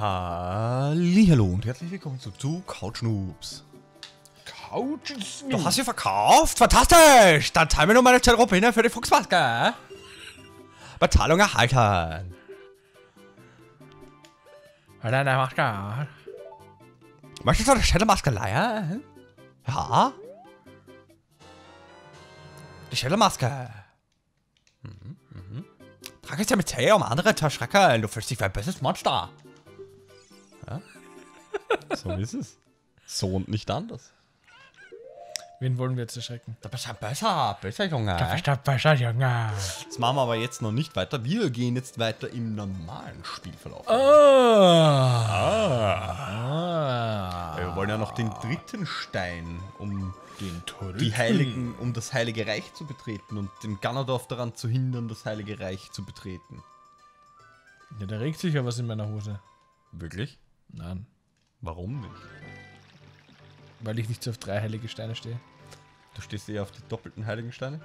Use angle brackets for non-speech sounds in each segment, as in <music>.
Hallo und herzlich willkommen zu, zu Couch Noobs. Couches. Du hast sie verkauft? Fantastisch! Dann zahl mir nur meine 10 Rubine für die Fuchsmaske. Bezahlung erhalten. Alter, macht gar. Möchtest du eine Schädelmaske leihen? Ja? Die Schädelmaske. Mhm, mhm. Trag es ja mit Tee, um andere zu erschrecken. Du fühlst dich wie ein böses Monster. Ja? <laughs> So ist es. So und nicht anders. Wen wollen wir jetzt erschrecken? Du bist ein böser, böser Junge. der besser, Junge. Das machen wir aber jetzt noch nicht weiter. Wir gehen jetzt weiter im normalen Spielverlauf. Ah. Ah. Wir wollen ja noch den dritten Stein, um Den die Heiligen, um das Heilige Reich zu betreten und den Ganondorf daran zu hindern, das Heilige Reich zu betreten. Ja, da regt sich ja was in meiner Hose. Wirklich? Nein. Warum nicht? Weil ich nicht so auf drei heilige Steine stehe. Du stehst eher auf die doppelten Heiligen Steine?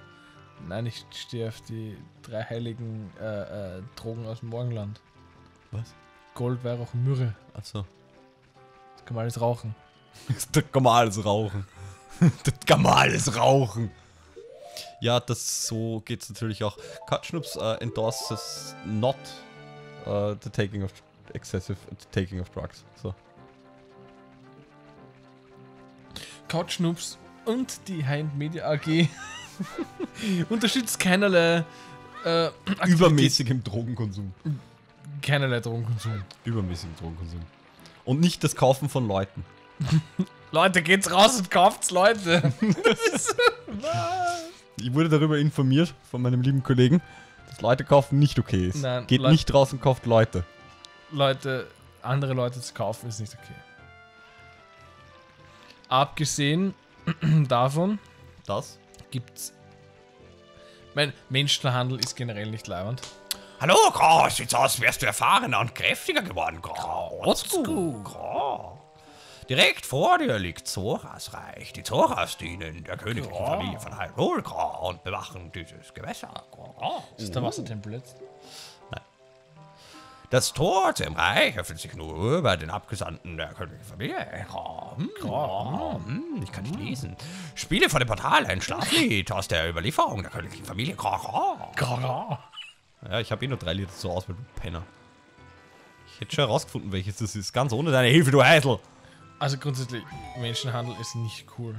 Nein, ich stehe auf die drei heiligen äh, äh, Drogen aus dem Morgenland. Was? Gold, Weihrauch und Myrrhe. Achso. Das kann man alles rauchen. <laughs> Das kann man alles rauchen. <laughs> das kann man alles rauchen. Ja, das so geht's natürlich auch. Katschnups uh, endorses not uh, the taking of excessive taking of drugs. So. Couchnoobs und die Hind Media AG <laughs> unterstützt keinerlei äh, Übermäßigem Drogenkonsum. keinerlei Drogenkonsum. Übermäßigem Drogenkonsum. Und nicht das Kaufen von Leuten. <laughs> Leute, geht's raus und kauft's, Leute. <laughs> Ich wurde darüber informiert von meinem lieben Kollegen, dass Leute kaufen nicht okay ist. Nein, Geht Leut- nicht raus und kauft Leute. Leute, andere Leute zu kaufen ist nicht okay. Abgesehen <clears throat> davon Das? gibt's. Mein Menschenhandel ist generell nicht leibend. Hallo, Grau, sieht's aus, wärst du erfahrener und kräftiger geworden, Grau. Grau. Grau. Direkt vor dir liegt Zoras Reich. Die Zoras dienen der königlichen Familie von Hyrule, Grau, und bewachen dieses Gewässer, Grau. Ist der Wassertempel jetzt? Das Tor zum Reich öffnet sich nur über den Abgesandten der königlichen Familie. Ich kann nicht lesen. Spiele vor dem Portal ein Schlaflied aus der Überlieferung der königlichen Familie. Ja, ich habe eh nur drei Lieder zur Auswahl, du Penner. Ich hätte schon herausgefunden, welches das ist. Ganz ohne deine Hilfe, du Heisel. Also grundsätzlich, Menschenhandel ist nicht cool.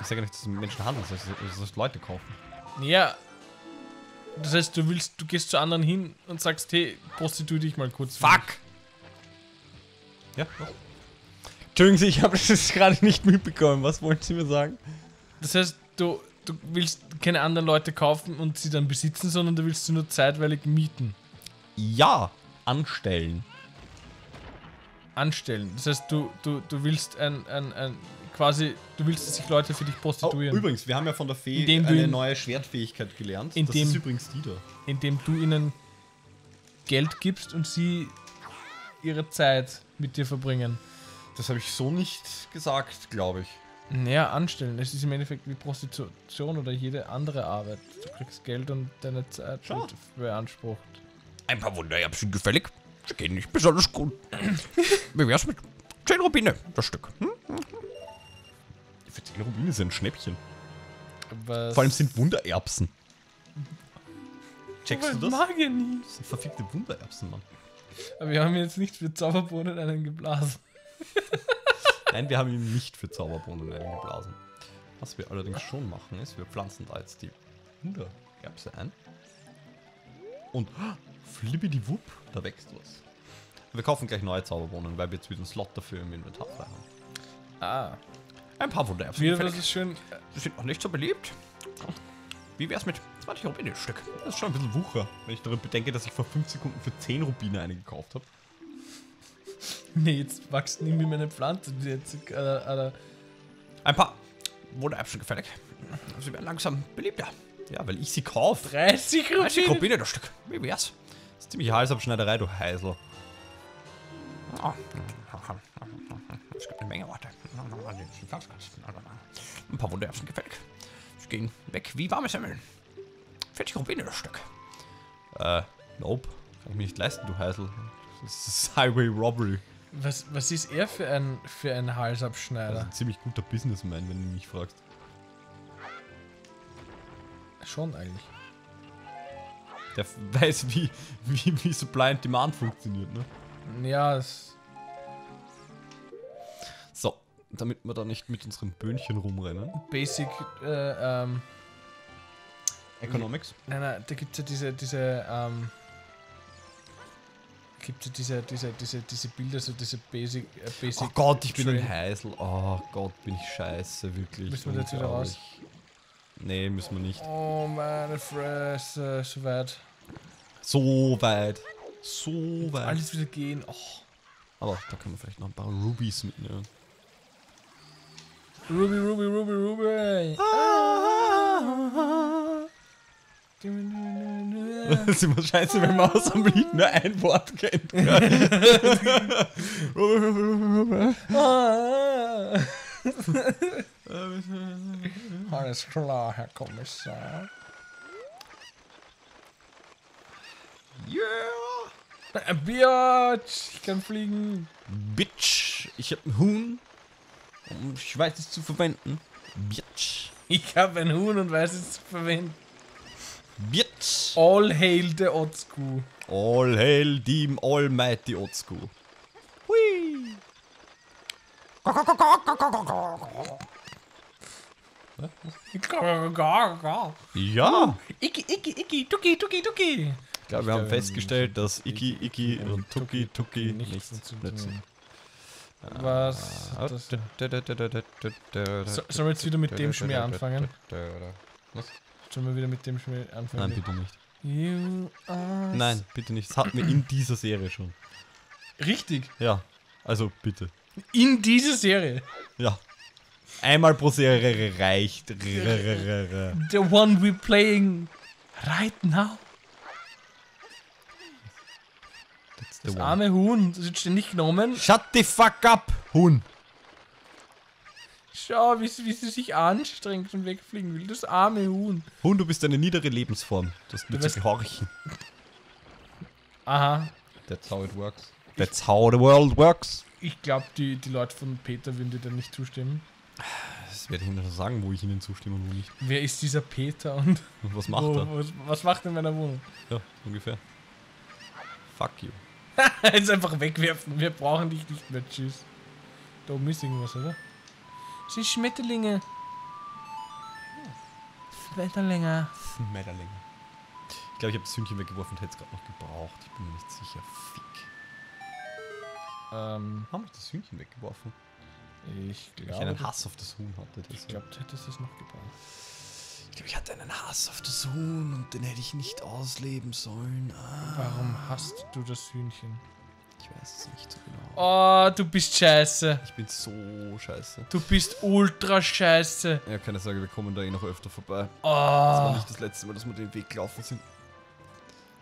Ich sage nicht, dass Menschen handeln, dass dass- dass Leute kaufen. Ja. Das heißt, du willst, du gehst zu anderen hin und sagst, hey, prostituier dich mal kurz. Fuck! Ja, was? Entschuldigen Sie, ich habe das gerade nicht mitbekommen. Was wollten Sie mir sagen? Das heißt, du, du willst keine anderen Leute kaufen und sie dann besitzen, sondern du willst sie nur zeitweilig mieten, Ja, anstellen. anstellen. Das heißt, du, du, du willst ein, ein, ein quasi, du willst, dass sich Leute für dich Oh, prostituieren, übrigens, wir haben ja von der Fee Indem du eine ihn- neue Schwertfähigkeit gelernt. das Indem- ist übrigens die da. indem du ihnen Geld gibst und sie ihre Zeit mit dir verbringen. Das habe ich so nicht gesagt, glaube ich. Naja, anstellen. Es ist im Endeffekt wie Prostitution oder jede andere Arbeit. Du kriegst Geld und deine Zeit Schau. wird beansprucht. Ein paar Wundererbsen gefällig. Sie gehen nicht besonders gut. Wie wär's mit 10 Rubine, das Stück? Hm? 10 Rubine sind Schnäppchen. Was Vor allem sind Wundererbsen. Checkst du Ich das? mag ja nie. Das sind verfickte Wundererbsen, Mann. Aber wir haben jetzt nicht für Zauberbohnen einen geblasen. <laughs> Nein, wir haben ihn nicht für Zauberbohnen eingeblasen. Was wir allerdings schon machen, ist, wir pflanzen da jetzt die Wundererbse ein. Und flippidi-wupp, da wächst was. Wir kaufen gleich neue Zauberbohnen, weil wir jetzt wieder einen Slot dafür im Inventar frei haben. Ah. Ein paar Wundererbsen. Wieder was ist schön. Die sind noch nicht so beliebt. Wie wär's mit 20 Rubine Stück? Das ist schon ein bisschen Wucher, wenn ich darüber bedenke, dass ich vor 5 Sekunden für 10 Rubine eine gekauft habe. Nee, jetzt wachsen irgendwie meine Pflanze. die Jetzt, äh, äh, Ein paar Wundererbsen gefällig. Sie werden langsam beliebter. Ja, weil ich sie kaufe. 30 30 Rubine. Rubine das Stück. Wie wär's? Das ist ziemlich Halsabschneiderei, du Heisel. Ah. Es gibt eine Menge Worte. Ein paar Wundererbsen gefällig. Sie gehen weg wie warme Semmeln. 40 Rubine das Stück. Äh, nope. Kann ich mir nicht leisten, du Heisel. Das ist Highway Robbery. Was, was ist er für ein, für ein Das ist Halsabschneider? ein ziemlich guter Businessman, wenn du mich fragst. Schon eigentlich. Der <laughs> weiß, wie, wie, wie Supply and Demand funktioniert, ne? Ja, es, So, damit wir da nicht mit unseren Böhnchen rumrennen. Basic, äh, ähm, Economics. nein, nein, da gibt es ja diese, diese, ähm, gibt ja diese, diese, diese, diese Bilder, so diese Basic, äh, Basic. Oh Gott, ich bin Train. ein Heisel. Oh Gott, bin ich scheiße, wirklich. Müssen wir jetzt wieder raus? Nee, müssen wir nicht. Oh meine Fresse, so weit. So weit. So weit. Alles wieder gehen. Oh. Aber da können wir vielleicht noch ein paar Rubies mitnehmen. Ruby, Ruby, Ruby, Ruby. Das ist immer scheiße, wenn man aus dem Lied nur ein Wort kennt. <laughs> Ah. <laughs> Alles klar, Herr Kommissar. yeah! Ein Biatch, ich kann fliegen. Bitch, ich hab ein Huhn. Um ich weiß es zu verwenden. Bitch. Ich habe ein Huhn und weiß es zu verwenden. Bitch. All hail the Otsku. All hail the almighty Otsku. Hui. Ja. Iki, Iki, Iki, Tuki, Tuki, Tuki. Ich glaube, wir haben festgestellt, dass Iki, Iki und Tuki, Tuki Nichts nützen. Was? Ah, sollen wir jetzt wieder mit dem Schmäh anfangen? Was? sollen wir wieder mit dem Schmäh anfangen? Nein, bitte nicht. Nein, bitte nicht. Das hatten wir in dieser Serie schon. Richtig. Ja, also bitte. In diese Serie. Ja. Einmal pro Serie reicht. The one we're playing right now. That's the Das one. arme Huhn, das wird ständig genommen. Shut the fuck up, Huhn. Schau, wie, sie- wie sie sich anstrengt und wegfliegen will. Das arme Huhn. Huhn, du bist eine niedere Lebensform. Das Du wird zu gehorchen. Aha. That's how it works. That's how the world works. Ich glaube, die, die Leute von Peter würden dir dann nicht zustimmen. Das werde ich Ihnen noch sagen, wo ich Ihnen zustimme und wo nicht. Wer ist dieser Peter und Und was macht wo, er? was, was macht er in meiner Wohnung? Ja, ungefähr. Fuck you. <laughs> Jetzt einfach wegwerfen. Wir brauchen dich nicht mehr. Tschüss. Da oben ist irgendwas, oder? Das sind Schmetterlinge. Schmetterlinge. Schmetterling. Ich glaube, ich habe das Hühnchen weggeworfen und hätte es gerade noch gebraucht. Ich bin mir nicht sicher. Fick. Ähm, Haben wir das Hühnchen weggeworfen? ich Weil ich glaube. einen Hass auf das Huhn hatte. Ich glaube, du hättest es noch gebraucht. Ich glaube, ich hatte einen Hass auf das Huhn und den hätte ich nicht ausleben sollen. Ah, Warum hast du das Hühnchen? ich weiß es nicht so genau. Oh, du bist scheiße. Ich bin so scheiße. Du bist ultra scheiße. Ja, keine Sorge, wir kommen da eh noch öfter vorbei. Das war Oh. nicht das letzte Mal, dass wir den Weg gelaufen sind.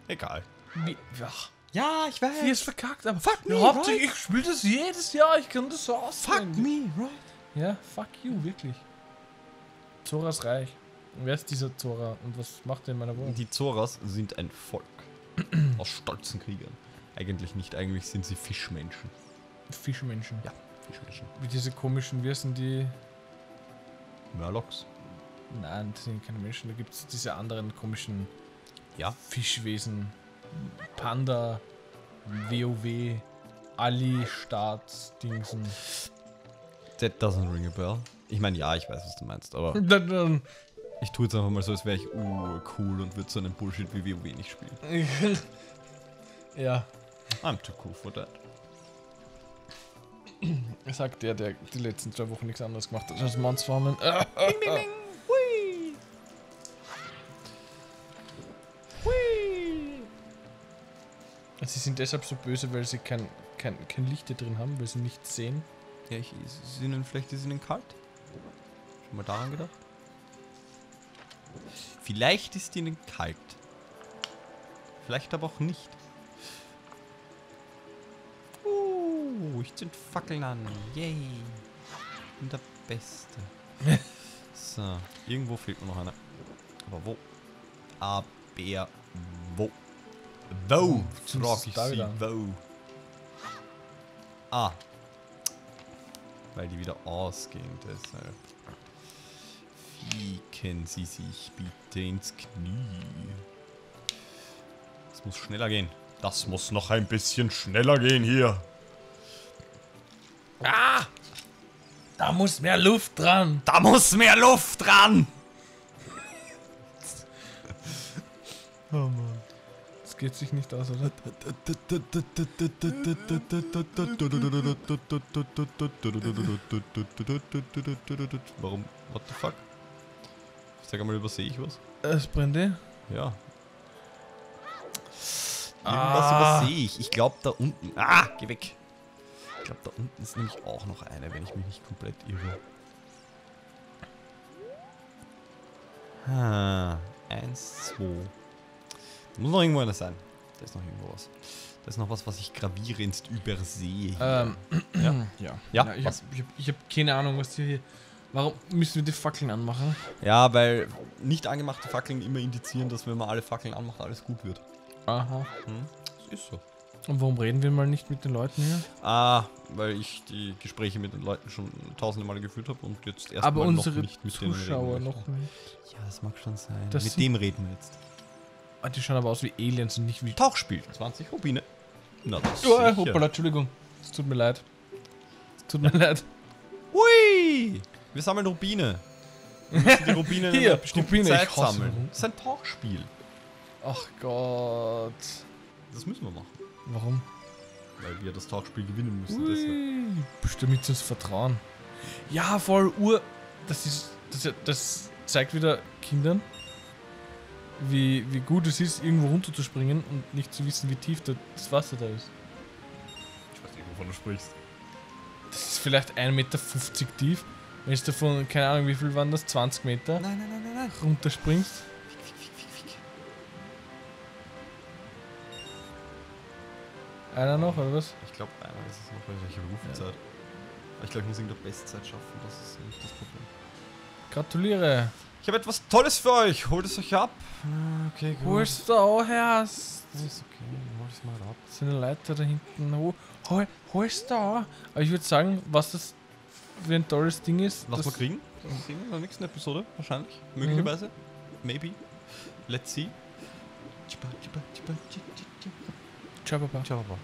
Egal. Wie, ach, Ja, ich weiß. wie es verkackt, aber Fuck me, Hauptsache, ich spiele das jedes Jahr. Ich kann das so auswendig. me, right? Ja, fuck you, wirklich. Zoras Reich. Wer ist dieser Zora und was macht er in meiner Wohnung? Die Zoras sind ein Volk <clears throat> aus stolzen Kriegern. Eigentlich nicht, eigentlich sind sie Fischmenschen. Fischmenschen. Ja, Fischmenschen. Wie diese komischen, wie heißen die? Murlocs. Nein, das sind keine Menschen. Da gibt es diese anderen komischen Ja. Fischwesen. Panda, WoW, Ali, Staats, Dingsen. That doesn't ring a bell. Ich meine, ja, ich weiß, was du meinst, aber <laughs> ich tue jetzt einfach mal so, als wäre ich uh, cool und würde so einen Bullshit wie WoW nicht spielen. <laughs> ja, I'm too cool for that. sagt der, der die letzten zwei Wochen nichts anderes gemacht hat als Mannsfarmen. <laughs> Sie sind deshalb so böse, weil sie kein, kein, kein Licht hier drin haben, weil sie nichts sehen. Ja, ich, ist ihnen, vielleicht ist ihnen kalt. Schon mal daran gedacht? Vielleicht ist ihnen kalt. Vielleicht aber auch nicht. Uh, ich zünd Fackeln an. Yay. Ich bin der Beste. <laughs> so, irgendwo fehlt mir noch einer. Aber wo? Aber wo? Wo? Zündest Frag ich sie, wo? Ah. Weil die wieder ausgehen, deshalb. Fieken Sie sich bitte ins Knie. Es muss schneller gehen. Das muss noch ein bisschen schneller gehen hier. Ah! Da muss mehr Luft dran. Da muss mehr Luft dran! oh Mann. Das geht sich nicht aus, oder? Warum? What the fuck? Sag einmal, übersehe ich was? Es brennt eh. Ja. Irgendwas Ah. übersehe ich. Ich glaube da unten. Ah, geh weg. Ich glaube da unten ist nämlich auch noch eine, wenn ich mich nicht komplett irre. Ah, eins, zwei. Da muss noch irgendwo einer sein. Da ist noch irgendwo was. Da ist noch was, was ich gravierendst übersehe. Ähm, <clears throat> Ja. ja. Ja, ich was? habe ich hab, ich hab keine Ahnung, was hier. Warum müssen wir die Fackeln anmachen? Ja, weil nicht angemachte Fackeln immer indizieren, dass wenn man alle Fackeln anmacht, alles gut wird. Aha. Hm? Das ist so. Und warum reden wir mal nicht mit den Leuten hier? Ah, weil ich die Gespräche mit den Leuten schon tausende Male geführt habe und jetzt erst Aber mal noch unsere nicht mit denen Zuschauer noch nicht. Ja, das mag schon sein. Das mit dem reden wir jetzt. Ah, die schauen aber aus wie Aliens und nicht wie. Tauchspiel. 20 Rubine. Na, das Oh, äh, sicher. hoppala, Entschuldigung. Es tut mir leid. Es tut mir leid. Hui! Wir sammeln Rubine. <laughs> Wir müssen die Rubine in Hier, einer bestimmten Rubine, Zeit sammeln. Rubine. Das ist ein Tauchspiel. Ach Gott. Das müssen wir machen. Warum? Weil wir das Tauchspiel gewinnen müssen. Deshalb. Ui, bestimmt mit uns vertrauen. Ja, voll Ur. Das ist. Das, das zeigt wieder Kindern, wie, wie gut es ist, irgendwo runterzuspringen und nicht zu wissen, wie tief da das Wasser da ist. Ich weiß nicht, wovon du sprichst. Das ist vielleicht 1,50 Meter tief. Wenn du davon, keine Ahnung, wie viel waren das? 20 Meter Nein, nein, nein, nein, nein. runterspringst. Einer noch, oder was? Ich glaube, einmal ist es noch welche Rufzeit. Aber ich glaube, ich muss in der Bestzeit schaffen. Das ist nicht das Problem. Gratuliere. Ich habe etwas Tolles für euch. Holt es euch ab. Ah, Okay, gut. Holst du auch herst? Das ist okay. Hol es mal ab. So eine Leiter da hinten. Hol, hol, holst du auch? Aber ich würde sagen, was das für ein tolles Ding ist. Was wir kriegen? Das sehen wir in der nächsten Episode. Wahrscheinlich. Möglicherweise. Maybe. Let's see. Ciao, Papa. Ciao, Papa.